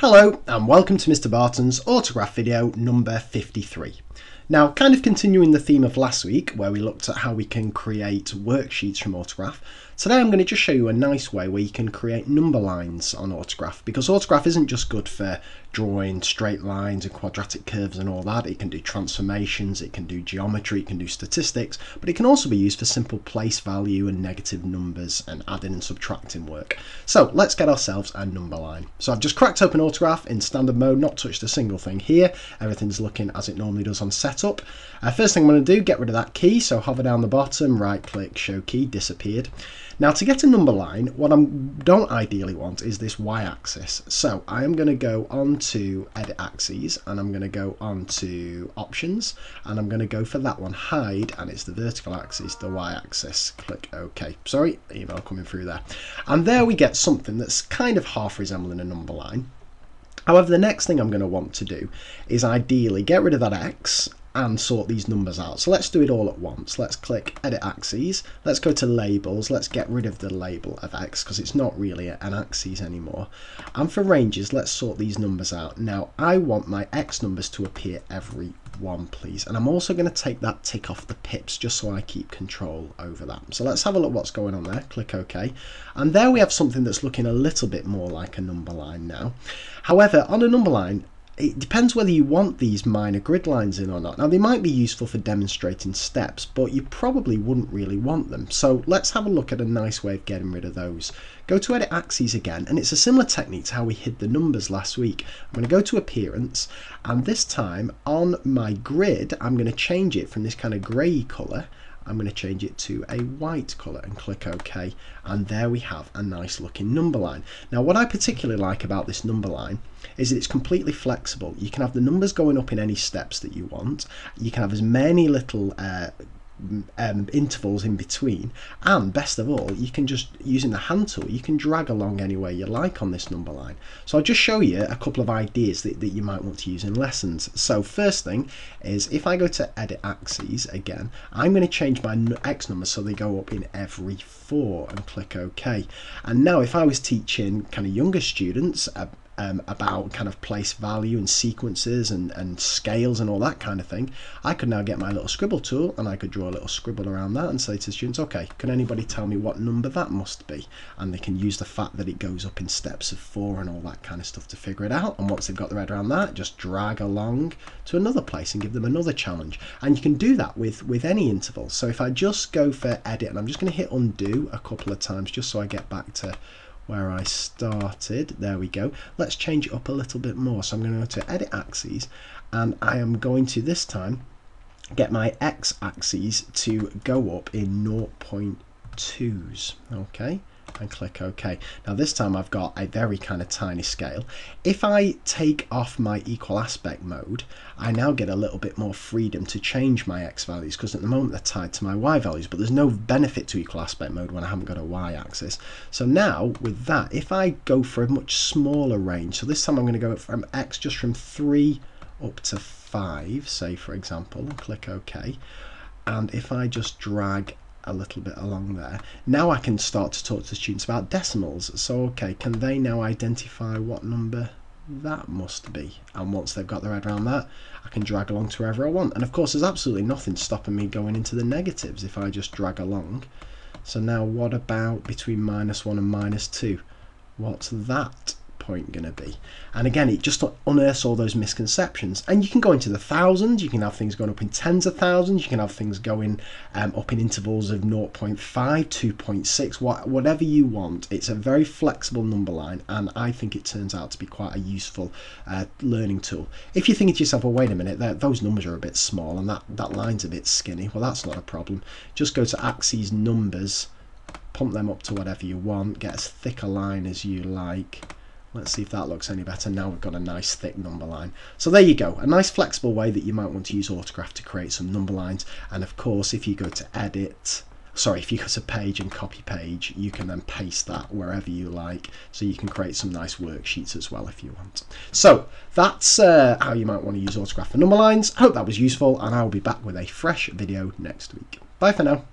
Hello and welcome to Mr Barton's autograph video number 53. Now kind of continuing the theme of last week where we looked at how we can create worksheets from autograph, Today I'm going to just show you a nice way where you can create number lines on Autograph because Autograph isn't just good for drawing straight lines and quadratic curves and all that. It can do transformations, it can do geometry, it can do statistics, but it can also be used for simple place value and negative numbers and adding and subtracting work. So let's get ourselves a number line. So I've just cracked open Autograph in standard mode, not touched a single thing here. Everything's looking as it normally does on setup. Uh, first thing I'm going to do, get rid of that key. So hover down the bottom, right click, show key, disappeared. Now to get a number line, what I don't ideally want is this y-axis. So I am going to go on to edit axes and I'm going to go on to options and I'm going to go for that one, hide, and it's the vertical axis, the y-axis. Click OK. Sorry, email coming through there. And there we get something that's kind of half resembling a number line. However, the next thing I'm going to want to do is ideally get rid of that X and sort these numbers out. So let's do it all at once. Let's click edit axes. Let's go to labels. Let's get rid of the label of X because it's not really an axis anymore. And for ranges, let's sort these numbers out. Now I want my X numbers to appear every one please and I'm also going to take that tick off the pips just so I keep control over that so let's have a look what's going on there click OK and there we have something that's looking a little bit more like a number line now however on a number line it depends whether you want these minor grid lines in or not. Now they might be useful for demonstrating steps, but you probably wouldn't really want them. So let's have a look at a nice way of getting rid of those. Go to edit axes again, and it's a similar technique to how we hid the numbers last week. I'm going to go to appearance, and this time on my grid, I'm going to change it from this kind of grey colour I'm going to change it to a white colour and click OK and there we have a nice looking number line. Now what I particularly like about this number line is that it's completely flexible. You can have the numbers going up in any steps that you want. You can have as many little uh, um, intervals in between. And best of all you can just using the hand tool you can drag along anywhere you like on this number line. So I'll just show you a couple of ideas that, that you might want to use in lessons. So first thing is if I go to edit axes again I'm going to change my X numbers so they go up in every four and click OK and now if I was teaching kind of younger students uh, um, about kind of place value and sequences and, and scales and all that kind of thing, I could now get my little scribble tool and I could draw a little scribble around that and say to students, okay, can anybody tell me what number that must be? And they can use the fact that it goes up in steps of four and all that kind of stuff to figure it out. And once they've got their head around that, just drag along to another place and give them another challenge. And you can do that with, with any interval. So if I just go for edit and I'm just going to hit undo a couple of times just so I get back to where I started. There we go. Let's change it up a little bit more. So I'm going to go to edit axes and I am going to this time get my x axes to go up in 0.2s. Okay and click OK. Now this time I've got a very kind of tiny scale. If I take off my equal aspect mode, I now get a little bit more freedom to change my X values because at the moment they're tied to my Y values, but there's no benefit to equal aspect mode when I haven't got a Y axis. So now with that, if I go for a much smaller range, so this time I'm going to go from X just from 3 up to 5, say for example, click OK. And if I just drag a little bit along there. Now I can start to talk to students about decimals. So, okay, can they now identify what number that must be? And once they've got their head around that, I can drag along to wherever I want. And of course, there's absolutely nothing stopping me going into the negatives if I just drag along. So now what about between minus 1 and minus 2? What's that? Point going to be? And again, it just unearths all those misconceptions. And you can go into the thousands, you can have things going up in tens of thousands, you can have things going um, up in intervals of 0.5, 2.6, what, whatever you want. It's a very flexible number line, and I think it turns out to be quite a useful uh, learning tool. If you're thinking to yourself, well, wait a minute, those numbers are a bit small and that, that line's a bit skinny, well, that's not a problem. Just go to axes numbers pump them up to whatever you want, get as thick a line as you like, Let's see if that looks any better. Now we've got a nice thick number line. So there you go, a nice flexible way that you might want to use Autograph to create some number lines. And of course, if you go to edit, sorry, if you go to page and copy page, you can then paste that wherever you like. So you can create some nice worksheets as well if you want. So that's uh, how you might want to use Autograph for number lines. I Hope that was useful and I will be back with a fresh video next week. Bye for now.